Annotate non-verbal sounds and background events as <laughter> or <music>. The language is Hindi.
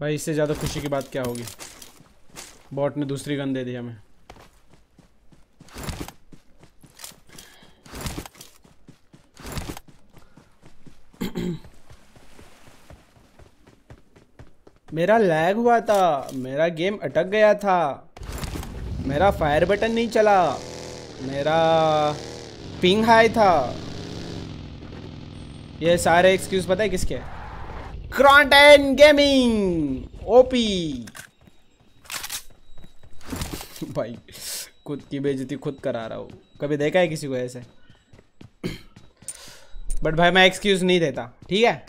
भाई, इससे ज़्यादा खुशी की बात क्या होगी? बॉट ने दूसरी गन दे दी हमें। मेरा लैग हुआ था। मेरा गेम अटक गया था। मेरा फायर बटन नहीं चला। मेरा पिंग हाई था। ये सारे एक्सक्यूज पता है किसके? क्रॉन्टेन गेमिंग ओपी भाई, खुद की बेजती खुद करा रहा हूँ। कभी देखा है किसी को ऐसे? <coughs> बट भाई, मैं एक्सक्यूज नहीं देता, ठीक है?